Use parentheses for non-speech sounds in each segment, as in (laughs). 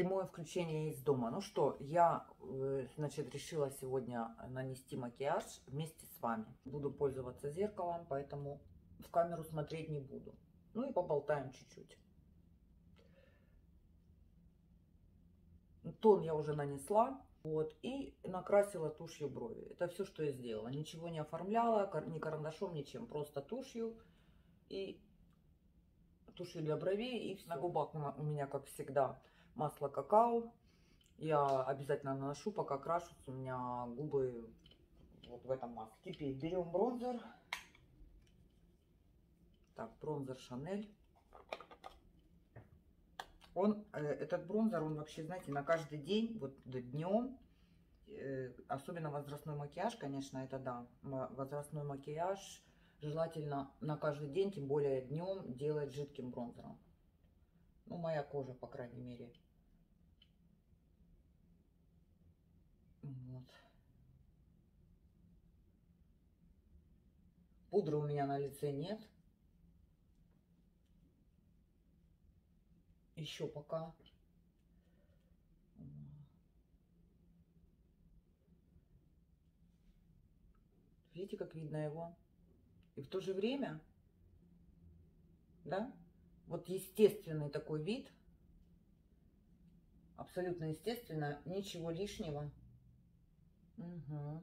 прямое включение из дома. Ну что, я, э, значит, решила сегодня нанести макияж вместе с вами. Буду пользоваться зеркалом, поэтому в камеру смотреть не буду. Ну и поболтаем чуть-чуть. Тон я уже нанесла. Вот, и накрасила тушью брови. Это все, что я сделала. Ничего не оформляла, ни карандашом, ничем. Просто тушью и тушью для бровей. И все. на губах у меня, как всегда, масло какао. Я обязательно наношу, пока крашутся у меня губы вот в этом масле. Теперь берем бронзер. Так, бронзер Шанель. Он, э, этот бронзер, он вообще, знаете, на каждый день, вот днем, э, особенно возрастной макияж, конечно, это да, возрастной макияж желательно на каждый день, тем более днем, делать жидким бронзером. Ну, моя кожа, по крайней мере. Вот. Пудры у меня на лице нет. Еще пока. Видите, как видно его? И в то же время, да, вот естественный такой вид, абсолютно естественно, ничего лишнего. Угу.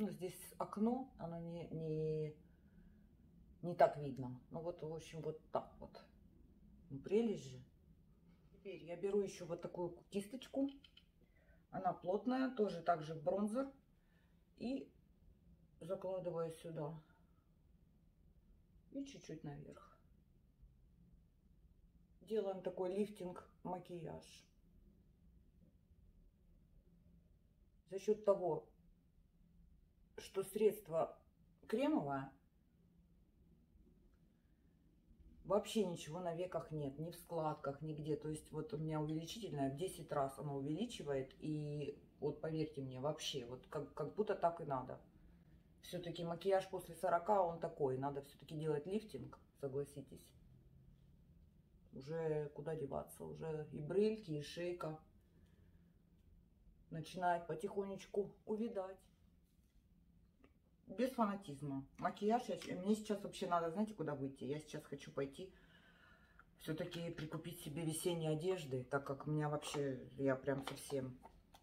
Ну, здесь окно, оно не, не, не так видно. Ну вот, в общем, вот так вот. Ну, прелесть же. Теперь я беру еще вот такую кисточку. Она плотная, тоже также бронзер. И закладываю сюда и чуть-чуть наверх. Делаем такой лифтинг макияж. За счет того, что средство кремовое, вообще ничего на веках нет, ни в складках, нигде. То есть вот у меня увеличительное в 10 раз оно увеличивает. И вот поверьте мне, вообще, вот как, как будто так и надо все-таки макияж после 40, он такой. Надо все-таки делать лифтинг, согласитесь. Уже куда деваться. Уже и брыльки, и шейка начинает потихонечку увидать. Без фанатизма. Макияж, я, мне сейчас вообще надо, знаете, куда выйти? Я сейчас хочу пойти все-таки прикупить себе весенней одежды, так как у меня вообще, я прям совсем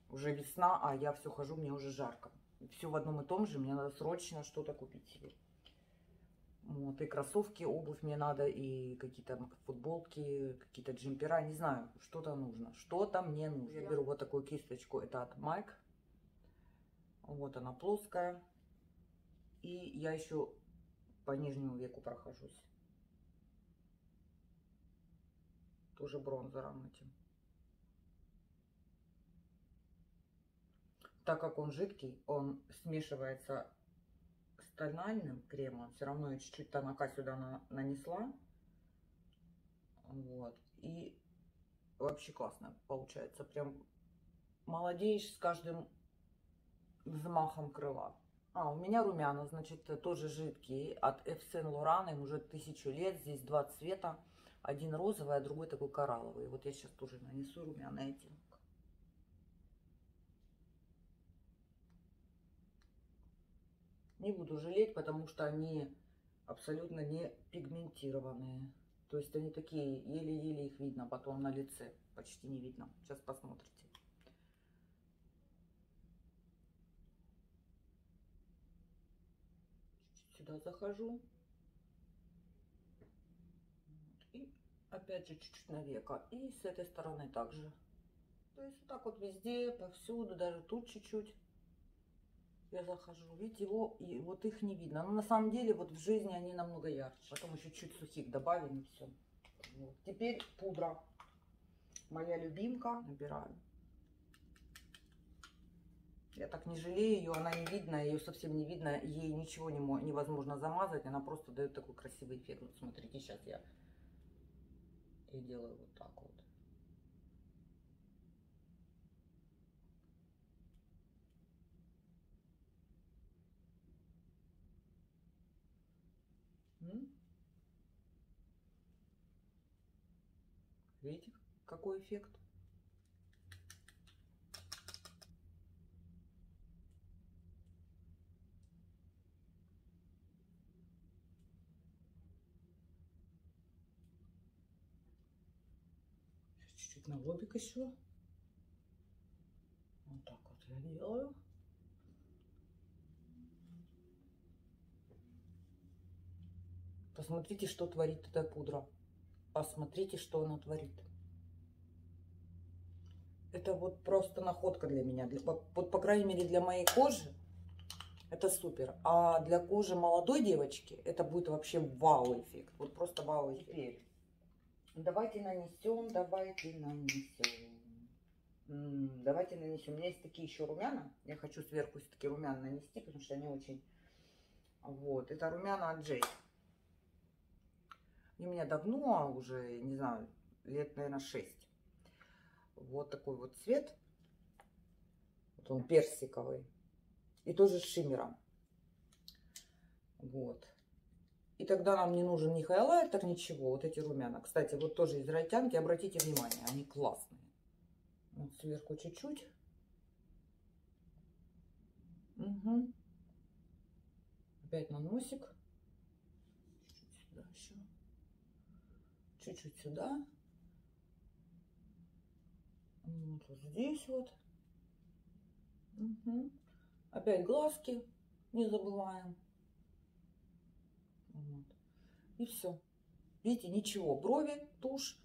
уже весна, а я все хожу, мне уже жарко все в одном и том же. Мне надо срочно что-то купить себе. Вот, и кроссовки, обувь мне надо, и какие-то футболки, какие-то джемпера, не знаю, что-то нужно. Что-то мне нужно. Я беру вот такую кисточку, это от Mike. Вот она плоская. И я еще по нижнему веку прохожусь. Тоже бронзером этим. так как он жидкий, он смешивается с тональным кремом. Все равно я чуть-чуть тонака сюда на, нанесла. Вот. И вообще классно получается. Прям молодеешь с каждым взмахом крыла. А, у меня румяна, значит, тоже жидкие. От Eve Saint Laurent, им уже тысячу лет. Здесь два цвета. Один розовый, а другой такой коралловый. Вот я сейчас тоже нанесу румяна этим. Не буду жалеть, потому что они абсолютно не пигментированные. То есть они такие, еле-еле их видно, потом на лице почти не видно. Сейчас посмотрите. Сюда захожу. И опять же чуть-чуть на века. И с этой стороны также. То есть вот так вот везде, повсюду, даже тут чуть-чуть я захожу, видите, его, и вот их не видно. Но на самом деле вот в жизни они намного ярче. Потом еще чуть сухих добавим и все. Вот. Теперь пудра. Моя любимка. Набираю. Я так не жалею ее, она не видна, ее совсем не видно, ей ничего не, невозможно замазать, она просто дает такой красивый эффект. Вот смотрите, сейчас я и делаю вот так вот. Видите, какой эффект? На лобик еще. Вот так вот я делаю. Посмотрите, что творит эта пудра. Посмотрите, что она творит. Это вот просто находка для меня. Для, вот, по крайней мере, для моей кожи это супер. А для кожи молодой девочки это будет вообще вау-эффект. Вот просто вау-эффект. Давайте нанесем, давайте нанесем. Давайте нанесем. У меня есть такие еще румяна. Я хочу сверху все-таки румяна нанести, потому что они очень... Вот, это румяна от Джей. И у меня давно, уже, не знаю, лет, наверное, 6. Вот такой вот цвет. Вот он персиковый. И тоже с шиммером. Вот. И тогда нам не нужен ни хайлайтер, ничего. Вот эти румяна. Кстати, вот тоже из райтянки. Обратите внимание, они классные. Вот сверху чуть-чуть. Угу. Опять на носик. чуть-чуть сюда. Вот, вот здесь вот. Угу. Опять глазки не забываем. Вот. И все. Видите, ничего. Брови, тушь,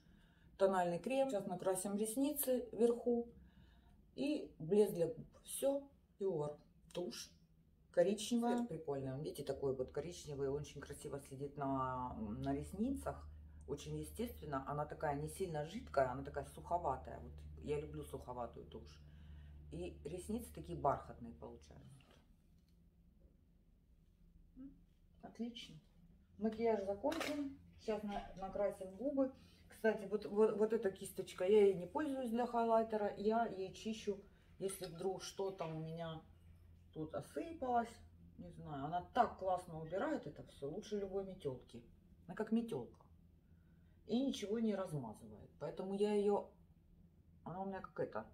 тональный крем. Сейчас накрасим ресницы вверху. И блеск для губ. Все. Пюр. Тушь. Коричневая. Цвет прикольный. Видите, такой вот коричневый. Очень красиво сидит на, на ресницах очень естественно. Она такая не сильно жидкая, она такая суховатая. Вот я люблю суховатую тушь. И ресницы такие бархатные получаются. Отлично. Макияж закончен. Сейчас на, накрасим губы. Кстати, вот, вот, вот эта кисточка, я ей не пользуюсь для хайлайтера. Я ей чищу, если вдруг что-то у меня тут осыпалось. Не знаю, она так классно убирает это все. Лучше любой метелки. Она как метелка и ничего не размазывает. Поэтому я ее, она у меня как это,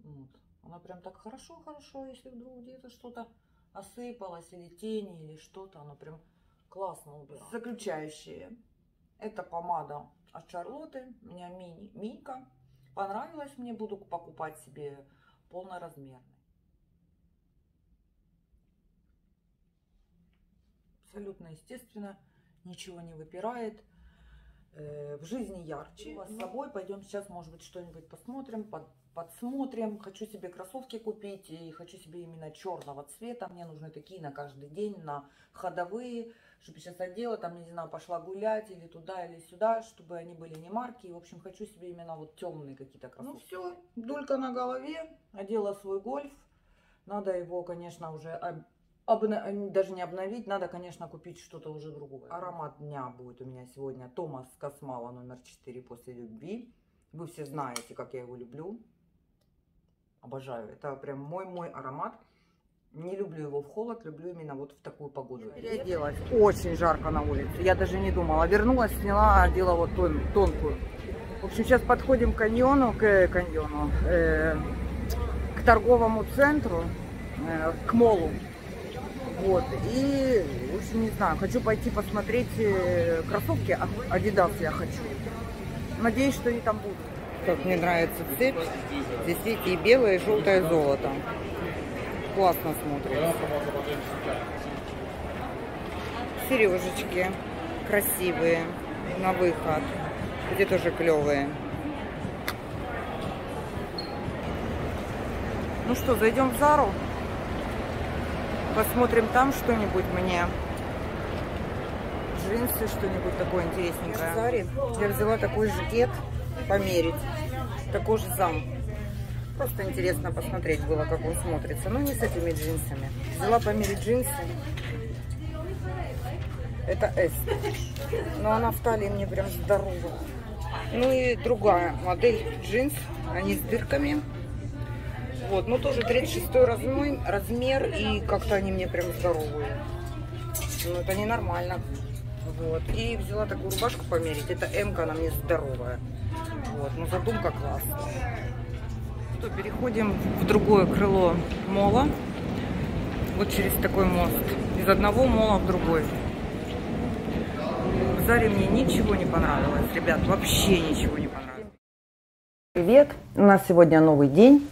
вот. она прям так хорошо-хорошо, если вдруг где-то что-то осыпалось или тени или что-то, она прям классно убирает. Заключающие. Это помада от Шарлотты, у меня мини Минька. Понравилась мне, буду покупать себе полноразмерный. Абсолютно естественно ничего не выпирает. Э, в жизни ярче. С собой пойдем сейчас, может быть, что-нибудь посмотрим, под, подсмотрим. Хочу себе кроссовки купить и хочу себе именно черного цвета. Мне нужны такие на каждый день, на ходовые, чтобы сейчас одела, там, не знаю, пошла гулять или туда, или сюда, чтобы они были не марки. В общем, хочу себе именно вот темные какие-то кроссовки. Ну все, дулька на голове, одела свой гольф. Надо его, конечно, уже обна... даже не обновить, надо, конечно, купить что-то уже другое. Аромат дня будет у меня сегодня Томас Космала номер 4 после любви. Вы все знаете, как я его люблю. Обожаю. Это прям мой-мой аромат. Не люблю его в холод, люблю именно вот в такую погоду. Переоделась. Очень жарко на улице. Я даже не думала. Вернулась, сняла, одела вот тон, тонкую. В общем, сейчас подходим к каньону, к э, каньону, э, к торговому центру, э, к молу. Вот. И, в общем, не знаю, хочу пойти посмотреть э, кроссовки Adidas я хочу. Надеюсь, что они там будут. Как мне нравится цепь. Здесь, видите, и белое, и желтое золото. Классно смотрится. Сережечки красивые на выход. Где тоже клевые. Ну что, зайдем в Зару? Посмотрим там что-нибудь мне. Джинсы, что-нибудь такое интересненькое. Я взяла такой жакет померить. Такой же зам. Просто интересно посмотреть было, как он смотрится. Но не с этими джинсами. Взяла померить джинсы. Это S. Но она в талии мне прям здоровая. Ну и другая модель джинс. Они с дырками. Вот, ну тоже 36 размер, размер и как-то они мне прям здоровые. Ну это ненормально. Вот. И взяла такую рубашку померить. Это М, она мне здоровая. Вот. Но задумка классная. Что, переходим в другое крыло мола. Вот через такой мост. Из одного мола в другой. В Заре мне ничего не понравилось, ребят. Вообще ничего не понравилось. Привет! У нас сегодня новый день.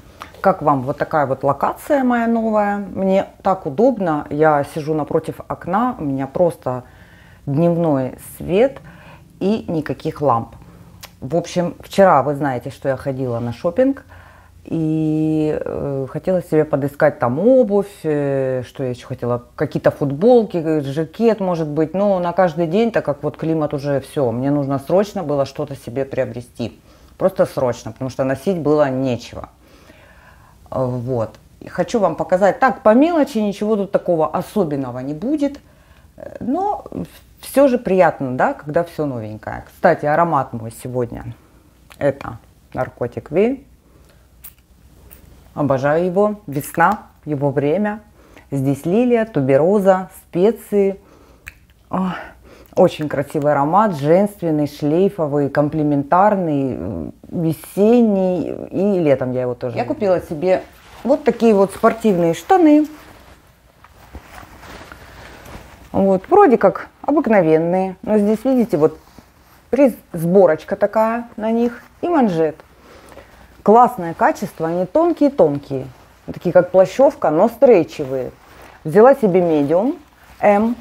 Как вам вот такая вот локация моя новая? Мне так удобно. Я сижу напротив окна. У меня просто дневной свет и никаких ламп. В общем, вчера вы знаете, что я ходила на шопинг и э, хотела себе подыскать там обувь, э, что я еще хотела, какие-то футболки, жакет, может быть, но на каждый день, так как вот климат уже все, мне нужно срочно было что-то себе приобрести, просто срочно, потому что носить было нечего. Вот. И хочу вам показать, так, по мелочи ничего тут такого особенного не будет, но все же приятно, да, когда все новенькое. Кстати, аромат мой сегодня, это наркотик Ви Обожаю его. Весна, его время. Здесь лилия, тубероза, специи. Ой, очень красивый аромат, женственный, шлейфовый, комплементарный, весенний. И летом я его тоже. Я купила себе вот такие вот спортивные штаны. Вот, вроде как обыкновенные. Но здесь, видите, вот сборочка такая на них и манжет классное качество, они тонкие-тонкие, такие как плащевка, но стрейчевые. Взяла себе медиум М,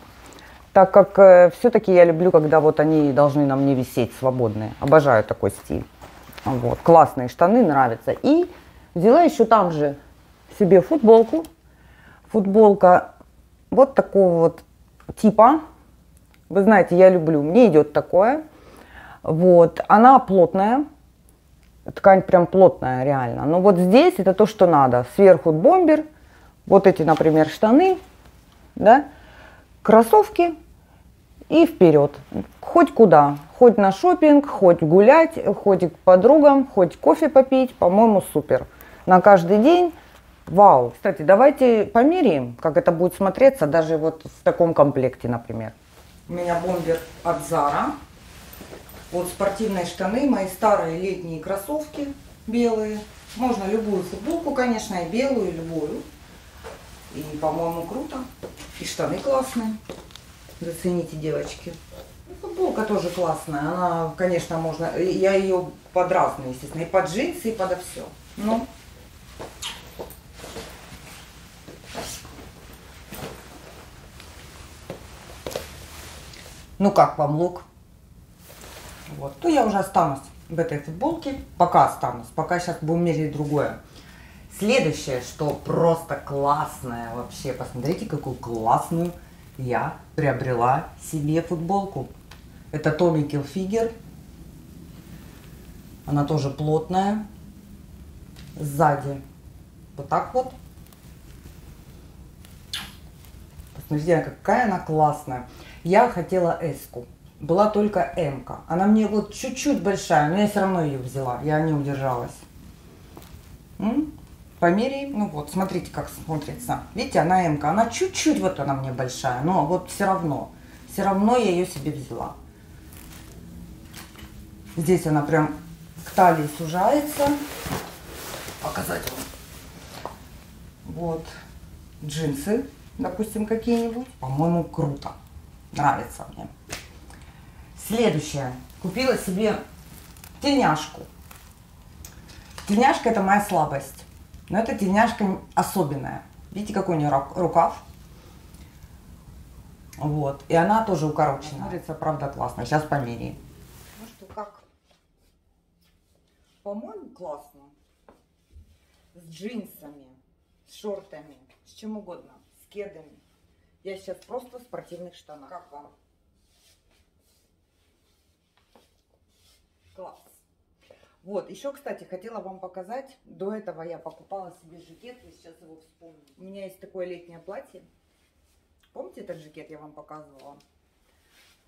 так как э, все-таки я люблю, когда вот они должны на мне висеть свободные. Обожаю такой стиль. Вот, классные штаны, нравятся. И взяла еще там же себе футболку. Футболка вот такого вот типа. Вы знаете, я люблю, мне идет такое. Вот, она плотная, ткань прям плотная реально. Но вот здесь это то, что надо. Сверху бомбер, вот эти, например, штаны, да, кроссовки и вперед. Хоть куда, хоть на шопинг, хоть гулять, хоть к подругам, хоть кофе попить, по-моему, супер. На каждый день Вау! Кстати, давайте померяем, как это будет смотреться даже вот в таком комплекте, например. У меня бомбер от Zara. Вот спортивные штаны, мои старые летние кроссовки белые. Можно любую футболку, конечно, и белую, и любую. И, по-моему, круто. И штаны классные. Зацените, девочки. Футболка тоже классная. Она, конечно, можно... Я ее под разные, естественно. И под джинсы, и под все. Ну, Ну как вам лук? Вот. То я уже останусь в этой футболке. Пока останусь. Пока сейчас будем мерить другое. Следующее, что просто классное вообще. Посмотрите, какую классную я приобрела себе футболку. Это Tommy Hilfiger. Она тоже плотная. Сзади. Вот так вот. Посмотрите, какая она классная. Я хотела эску была только М. -ка. Она мне вот чуть-чуть большая, но я все равно ее взяла. Я не удержалась. М? Померяем. Ну вот, смотрите, как смотрится. Видите, она М. -ка. Она чуть-чуть вот она мне большая, но вот все равно. Все равно я ее себе взяла. Здесь она прям к талии сужается. Показать вам. Вот. Джинсы, допустим, какие-нибудь. По-моему, круто. Нравится мне. Следующее. Купила себе тельняшку. Тельняшка это моя слабость. Но эта тельняшка особенная. Видите, какой у нее рукав? Вот. И она тоже укорочена. Смотрится, правда, классно. Сейчас померяем. Ну что, как? По-моему, классно. С джинсами, с шортами, с чем угодно, с кедами. Я сейчас просто в спортивных штанах. Как вам? Класс. Вот, еще, кстати, хотела вам показать. До этого я покупала себе жакет, я сейчас его вспомню. У меня есть такое летнее платье. Помните этот жакет я вам показывала?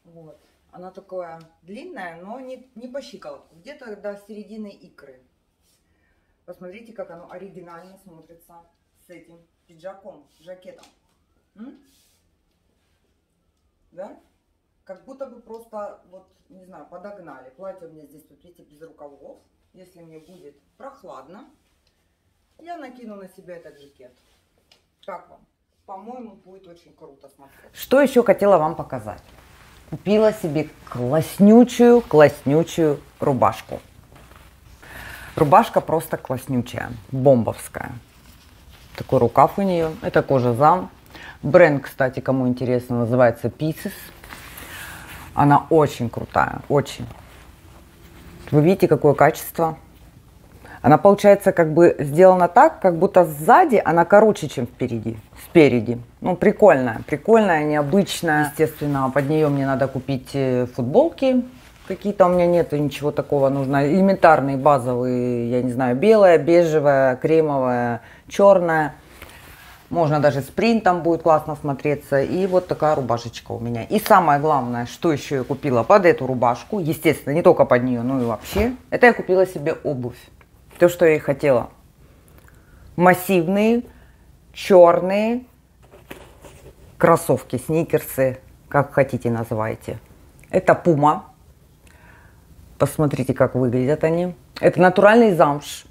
Вот. Она такое длинная, но не, не по щиколотку. Где-то до середины икры. Посмотрите, как оно оригинально смотрится с этим пиджаком, жакетом. М? Да? Как будто бы просто, вот, не знаю, подогнали. Платье у меня здесь, вот видите, без рукавов. Если мне будет прохладно, я накину на себя этот жакет. Как вам? По-моему, будет очень круто смотреться. Что еще хотела вам показать? Купила себе класснючую, класснючую рубашку. Рубашка просто класснючая, бомбовская. Такой рукав у нее. Это кожа зам. Бренд, кстати, кому интересно, называется Pieces. Она очень крутая, очень. Вы видите, какое качество? Она получается как бы сделана так, как будто сзади она короче, чем впереди. Спереди. Ну, прикольная, прикольная, необычная. Естественно, под нее мне надо купить э, футболки. Какие-то у меня нет ничего такого. Нужно элементарные, базовые, я не знаю, белая, бежевая, кремовая, черная. Можно даже с принтом будет классно смотреться. И вот такая рубашечка у меня. И самое главное, что еще я купила под эту рубашку, естественно, не только под нее, но и вообще, это я купила себе обувь. То, что я и хотела. Массивные, черные кроссовки, сникерсы, как хотите называйте. Это пума. Посмотрите, как выглядят они. Это натуральный замш.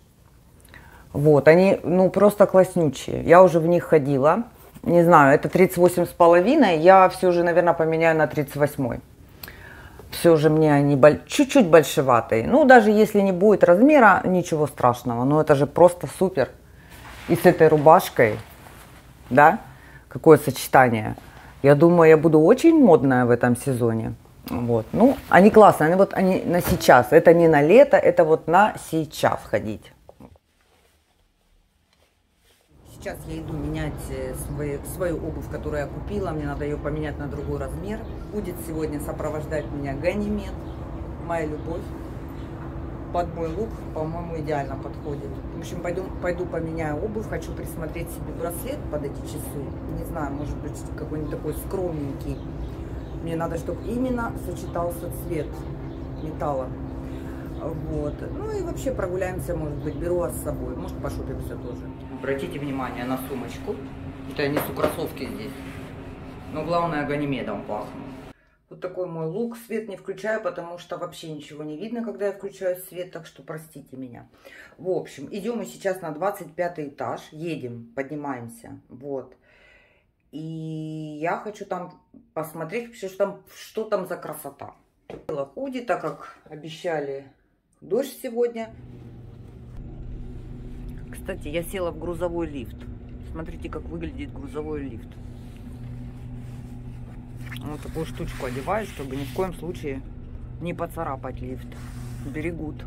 Вот, они, ну, просто класснючие. Я уже в них ходила. Не знаю, это 38 с половиной. Я все же, наверное, поменяю на 38. Все же мне они чуть-чуть большеватые. Ну, даже если не будет размера, ничего страшного. Но это же просто супер. И с этой рубашкой, да, какое сочетание. Я думаю, я буду очень модная в этом сезоне. Вот. Ну, они классные, они вот они на сейчас. Это не на лето, это вот на сейчас ходить. Сейчас я иду менять э, свою, свою обувь, которую я купила. Мне надо ее поменять на другой размер. Будет сегодня сопровождать меня Ганимед, моя любовь. Под мой лук, по-моему, идеально подходит. В общем, пойду, пойду поменяю обувь. Хочу присмотреть себе браслет под эти часы. Не знаю, может быть, какой-нибудь такой скромненький. Мне надо, чтобы именно сочетался цвет металла. Вот. Ну и вообще прогуляемся, может быть, беру вас с собой. Может, пошопимся тоже. Обратите внимание на сумочку. Это я несу кроссовки здесь. Но главное, ганимедом пахну. Вот такой мой лук. Свет не включаю, потому что вообще ничего не видно, когда я включаю свет. Так что простите меня. В общем, идем мы сейчас на 25 этаж. Едем, поднимаемся. Вот. И я хочу там посмотреть, что там, что там за красота. Худи, так как обещали Дождь сегодня. Кстати, я села в грузовой лифт. Смотрите, как выглядит грузовой лифт. Вот такую штучку одеваю, чтобы ни в коем случае не поцарапать лифт. Берегут.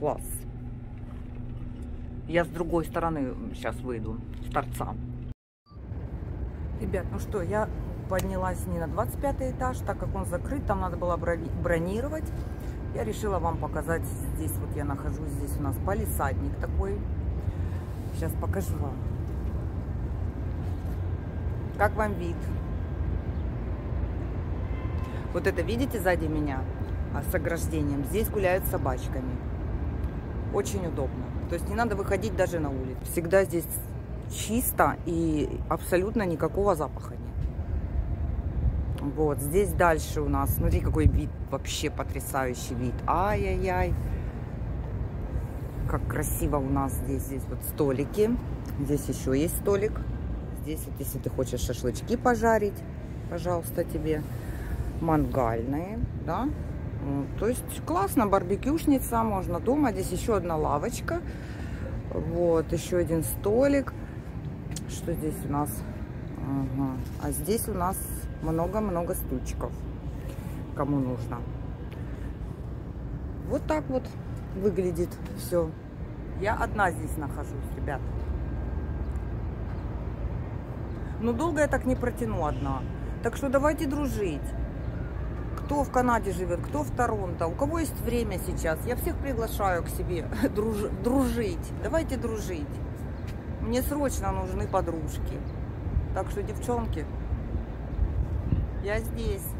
Класс. Я с другой стороны сейчас выйду, с торца. Ребят, ну что, я поднялась не на 25 этаж, так как он закрыт, там надо было бронировать. Я решила вам показать здесь, вот я нахожусь, здесь у нас палисадник такой. Сейчас покажу вам. Как вам вид? Вот это видите сзади меня а, с ограждением? Здесь гуляют собачками. Очень удобно. То есть не надо выходить даже на улицу. Всегда здесь чисто и абсолютно никакого запаха нет. Вот, здесь дальше у нас, смотри, какой вид, вообще потрясающий вид. Ай-яй-яй. Как красиво у нас здесь, здесь вот столики. Здесь еще есть столик. Здесь вот, если ты хочешь шашлычки пожарить, пожалуйста, тебе. Мангальные, да. Вот, то есть классно, барбекюшница, можно дома. Здесь еще одна лавочка. Вот, еще один столик. Что здесь у нас? Ага. А здесь у нас много-много стульчиков, кому нужно. Вот так вот выглядит все. Я одна здесь нахожусь, ребят. Но долго я так не протяну одна. Так что давайте дружить. Кто в Канаде живет, кто в Торонто, у кого есть время сейчас, я всех приглашаю к себе (laughs) друж, дружить. Давайте дружить. Мне срочно нужны подружки. Так что, девчонки, я здесь.